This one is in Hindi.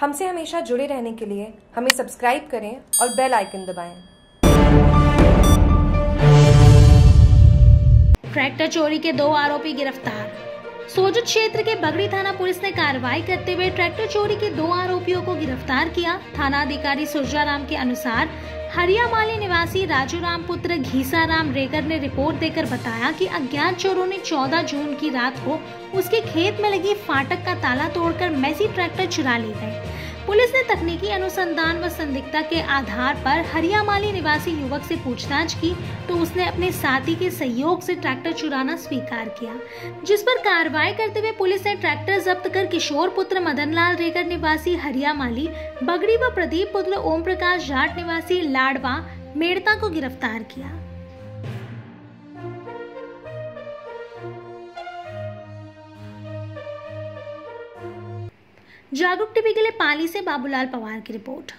हमसे हमेशा जुड़े रहने के लिए हमें सब्सक्राइब करें और बेल आइकन दबाएँ। ट्रैक्टर चोरी के दो आरोपी गिरफ़्तार सोजत क्षेत्र के बगड़ी थाना पुलिस ने कार्रवाई करते हुए ट्रैक्टर चोरी के दो आरोपियों को गिरफ़्तार किया थाना अधिकारी सुरजाराम के अनुसार हरियामाली निवासी राजू राम पुत्र घीसा राम रेगर ने रिपोर्ट देकर बताया कि अज्ञात चोरों ने 14 जून की रात को उसके खेत में लगी फाटक का ताला तोड़कर मैसी ट्रैक्टर चुरा ले गए। पुलिस ने तकनीकी अनुसंधान व संदिग्धता के आधार पर हरियामाली निवासी युवक से पूछताछ की तो उसने अपने साथी के सहयोग से ट्रैक्टर चुराना स्वीकार किया, जिस पर कार्रवाई करते हुए पुलिस ने ट्रैक्टर जब्त कर किशोर पुत्र मदन लाल रेगर निवासी हरियामाली, बगड़ी व प्रदीप पुत्र ओम प्रकाश जाट निवासी लाडवा मेड़ता को गिरफ़्तार किया। जागरूक टीवी के लिए पाली से बाबूलाल पवार की रिपोर्ट।